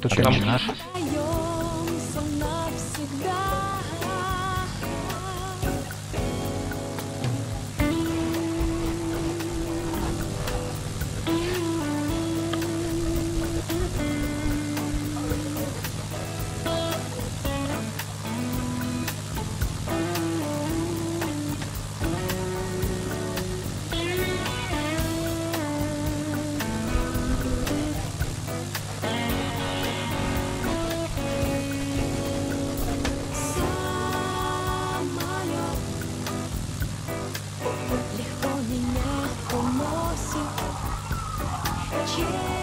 Тут Чем там не наш? you.